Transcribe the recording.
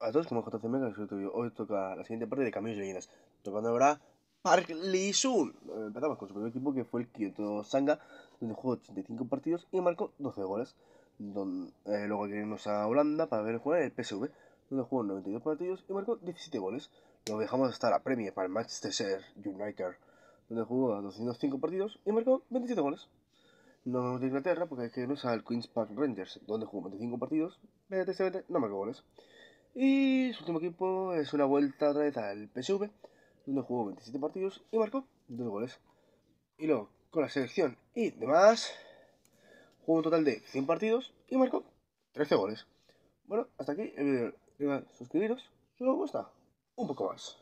a todos como JC Mega, hoy toca la siguiente parte de Caminos y Leyendas, tocando ahora Park Lee-sun. Empezamos con su primer equipo que fue el Kyoto Sanga, donde jugó 85 partidos y marcó 12 goles. Eh, luego irnos a Holanda para ver jugar el PSV, donde jugó 92 partidos y marcó 17 goles. Luego dejamos hasta la Premier para el Manchester United, donde jugó 205 partidos y marcó 27 goles. No de Inglaterra, porque hay que irnos al Queen's Park Rangers, donde jugó 25 partidos, 27 no marcó goles. Y su último equipo es una vuelta otra vez al PSV, donde jugó 27 partidos y marcó 2 goles. Y luego, con la selección y demás, jugó un total de 100 partidos y marcó 13 goles. Bueno, hasta aquí el vídeo. Suscribiros si os gusta un poco más.